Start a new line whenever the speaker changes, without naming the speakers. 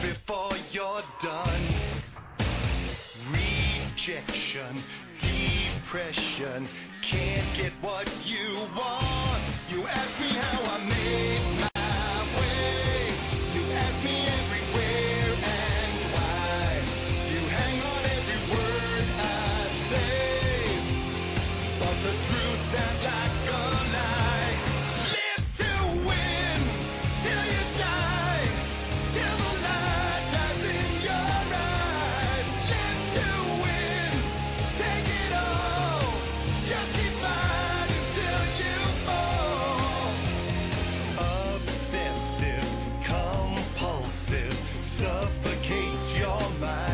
before you're done. Rejection, depression, can't get what you want. You ask me how I made my